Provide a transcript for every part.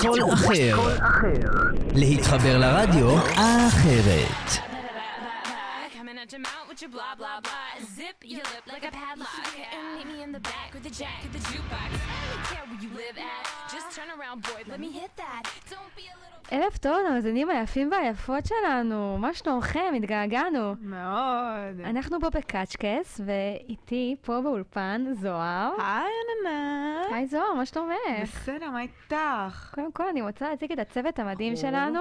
קול אחר. להתחבר לרדיו האחרת. At your mouth with your blah blah blah. Zip your lip like a padlock. And meet me in the back with the jack of the jukebox. I don't care where you live at. Just turn around, boy. Let me hit that. Don't be a little. ערב טוב למאזינים היפים והיפות שלנו, מה שלומכם? התגעגענו. מאוד. אנחנו פה בקאצ'קס, ואיתי פה באולפן זוהר. היי רננה. היי זוהר, מה שלומך? בסדר, מה איתך? קודם כל אני רוצה להציג את הצוות המדהים. שלנו.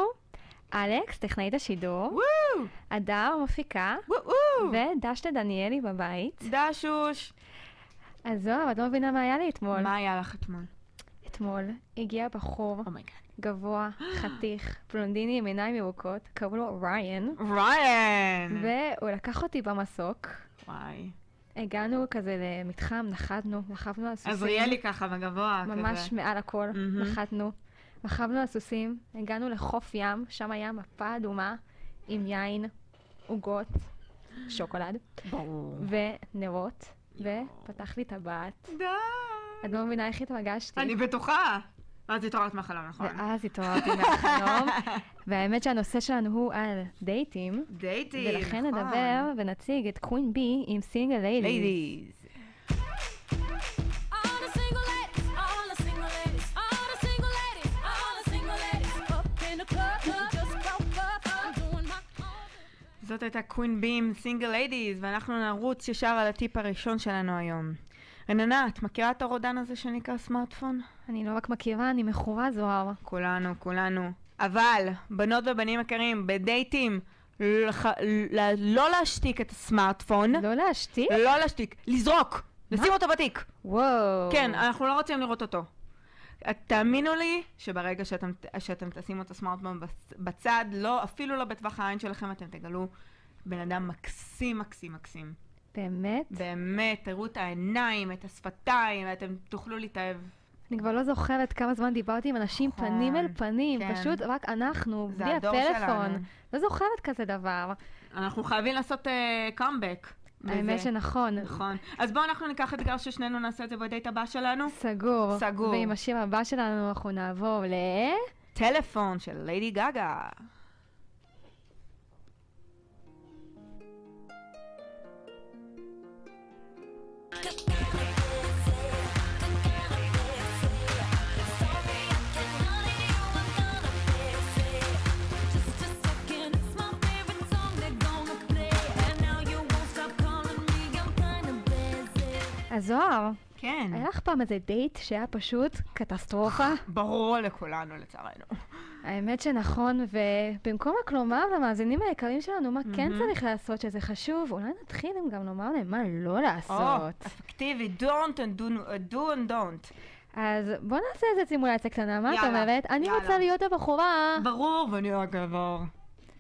אלכס, טכנאית השידור, וואו! הדר, מפיקה, וואו! ודשתה דניאלי בבית. דשוש. אז זוהר, את לא מבינה מה היה לי אתמול. מה היה לך אתמול? אתמול הגיע בחור oh my god. גבוה, חתיך, בלונדיני עם עיניים ירוקות, קראו לו ריין, ריין! והוא לקח אותי במסוק. וואי. הגענו כזה למתחם, נחתנו, רכבנו על סוסים. עזריאלי ככה בגבוה כזה. ממש מעל הכל, מהמם. נחתנו. רכבנו על סוסים, הגענו לחוף ים, שם היה מפה אדומה עם יין, עוגות, שוקולד ברור. ונרות, ופתח לי טבעת. די. את לא מבינה איך התרגשתי. אני בטוחה. ואז התעוררת מהחלום, נכון? ואז התעוררתי מהחלום, והאמת שהנושא שלנו הוא על דייטים, דייטים, ולכן נכון. נדבר ונציג את Queen B עם Single Ladies. זאת הייתה Queen B עם Single Ladies, ואנחנו נרוץ ישר על הטיפ הראשון שלנו היום. רננה, את מכירה את הרודן הזה שנקרא סמארטפון? אני לא רק מכירה, אני מכורה זוהר. כולנו, כולנו. אבל, בנות ובנים יקרים, בדייטים, לח... ל... לא להשתיק את הסמארטפון. לא להשתיק? לא להשתיק, לזרוק! לשים אותו בתיק! וואו. כן, אנחנו לא רוצים לראות אותו. תאמינו לי שברגע שאתם, שאתם תשימו את הסמארטפון בצ- בצד, לא, אפילו לא בטווח העין שלכם, אתם תגלו בן אדם מקסים, מקסים, מקסים. באמת? באמת, תראו את העיניים, את השפתיים, ואתם תוכלו להתאהב. אני כבר לא זוכרת כמה זמן דיברתי עם אנשים נכון, פנים אל פנים, כן. פשוט רק אנחנו, בלי הפלאפון. שלנו. לא זוכרת כזה דבר. אנחנו חייבים לעשות קאמבק. האמת שנכון. נכון. אז בואו אנחנו ניקח אתגר ששנינו נעשה את זה בדייט הבא שלנו. סגור. סגור. ועם השיר הבא שלנו אנחנו נעבור ל... טלפון של ליידי גגה. אז זוהר, כן. היה לך פעם איזה דייט שהיה פשוט קטסטרופה? ברור לכולנו לצערנו. האמת שנכון, ובמקום רק לומר למאזינים היקרים שלנו מה כן. צריך לעשות, שזה חשוב, אולי נתחיל עם גם לומר להם מה לא או, לעשות. אפקטיבי, don't and do, do and don't. אז בוא נעשה איזה סימולציה קטנה, מה את אומרת? אני יאללה. רוצה להיות הבחורה. ברור, ואני הגבר.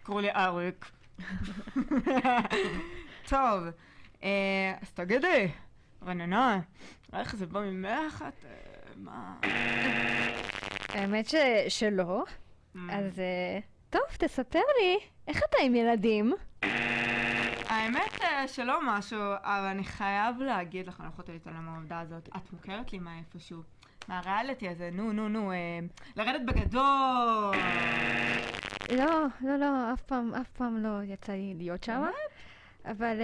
קראו לי אריק. טוב, אה, אז תגידי, רננה, איך זה בא ממך? את... אה, מה? האמת. שלא. Mm. אז אה, טוב, תספר לי, איך אתה עם ילדים? האמת אה, שלא משהו, אבל אני חייב להגיד לך, אני לא יכולת להתעלם מהעובדה הזאת. את מוכרת לי מאיפשהו. מהריאליטי הזה, נו, נו, נו, אה, לרדת בגדול. לא, לא, לא, אף פעם, אף פעם לא יצא לי להיות שם. אבל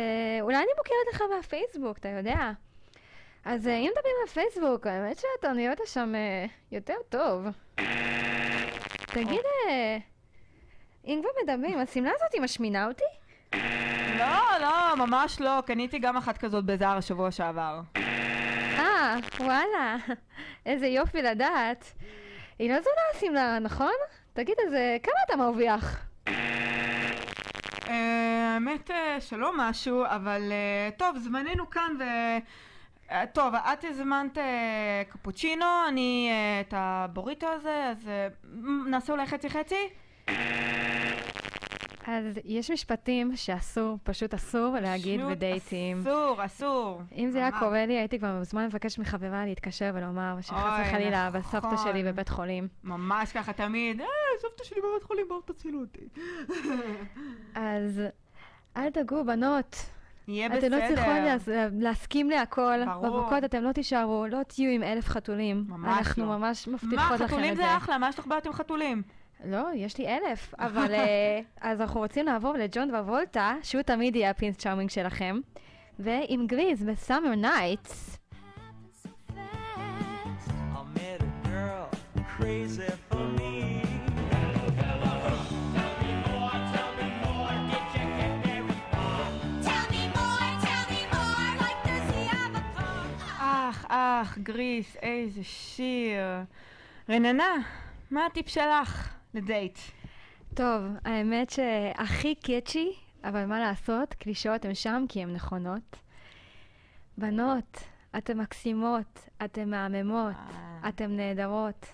אולי אני מוכרת לך מהפייסבוק, אתה יודע. אז אם מדברים על פייסבוק, האמת שאתה נראית שם יותר טוב. תגיד, אם כבר מדברים, השמלה הזאת משמינה אותי? לא, לא, ממש לא, קניתי גם אחת כזאת בזאר השבוע שעבר. אה, וואלה, איזה יופי לדעת. היא לא זולה השמלה, נכון? תגיד, אז כמה אתה מרוויח? אה, האמת אה, שלא משהו, אבל אה, טוב, זמננו כאן ו... אה, טוב, את הזמנת אה, קפוצ'ינו, אני אה, את הבוריטו הזה, אז נעשה אולי חצי חצי? אז יש משפטים שאסור, פשוט אסור להגיד בדייטים. אסור, אסור. אם זה היה. קורה לי, הייתי כבר מזמן מבקשת מחברה להתקשר ולומר שחס וחלילה בסבתא נכון. שלי בבית חולים. ממש ככה תמיד, אה, סבתא שלי בבית חולים, בואו תצילו אותי. אז אל תגעו, בנות. יהיה אתן בסדר. לא צריכות להס- להסכים להכל. ברור. רווקות, אתם לא תישארו, לא תהיו עם אלף חתולים. ממש אנחנו לא. ממש מה, מבטיחות לכם את זה. חתולים זה אחלה, מה יש לך בעיות עם חתולים? לא, יש לי אלף. אבל אה, אז אנחנו רוצים לעבור לג'ון טרבולטה, שהוא תמיד יהיה ה Prince Charming שלכם. ועם Grease ב Summer Nights. Crazy אך, גריס, איזה שיר. רננה, מה הטיפ שלך לדייט? טוב, האמת שהכי קאצ'י, אבל מה לעשות, קלישאות הן שם כי הן נכונות. בנות, אתן מקסימות, אתן מהממות, אה. אתן נהדרות.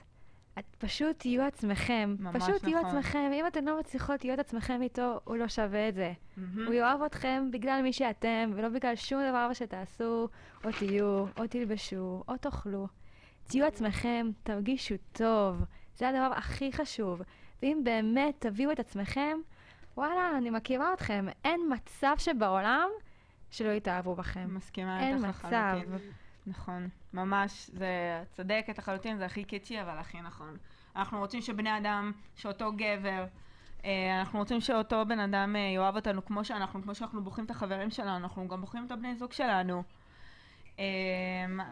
את פשוט תהיו עצמכם. ממש פשוט תהיו נכון. עצמכם. אם אתן לא מצליחות להיות עצמכם איתו, הוא לא שווה את זה. מהמם. הוא יאהב אתכם בגלל מי שאתם, ולא בגלל שום דבר שתעשו, או תהיו, או תלבשו, או תאכלו. תהיו עצמכם, תרגישו טוב. זה הדבר הכי חשוב. ואם באמת תביאו את עצמכם, וואלה, אני מכירה אתכם. אין מצב שבעולם שלא יתאהבו בכם. מסכימה אין איתך מצב. נכון, ממש, זה את צודקת לחלוטין, זה הכי קאצ'י, אבל הכי נכון. אנחנו רוצים שבני אדם, שאותו גבר, אה, אנחנו רוצים שאותו בן אדם אה, יאהב אותנו כמו שאנחנו, כמו שאנחנו בוחרים את החברים שלנו, אנחנו גם בוחרים את הבני זוג שלנו. אה,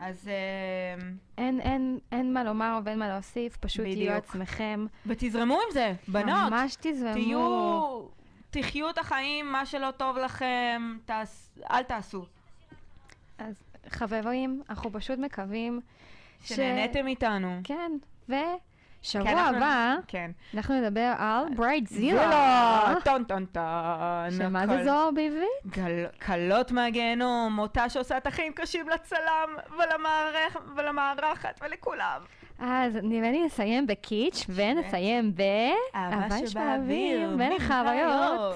אז... אה, אין, אין, אין מה לומר ואין מה להוסיף, פשוט תהיו בדיוק. עצמכם. ותזרמו עם זה, בנות. ממש תזרמו. תהיו... תחיו את החיים, מה שלא טוב לכם, תעש... אל תעשו. אז חברים, אנחנו פשוט מקווים ש- שנהניתם איתנו. כן, כי ושבוע אנחנו- הבא כן. אנחנו נדבר על ברייט זילה! זילה. טון טון טון. שמה זה זוהר בעברית? גל- כלות מהגיהנום, אותה שעושה את החיים קשים לצלם ולמערכ... ולמארחת ולכולם. אז נראה לי נסיים בקיץ' ונסיים באהבה שבאוויר, מלך האריות.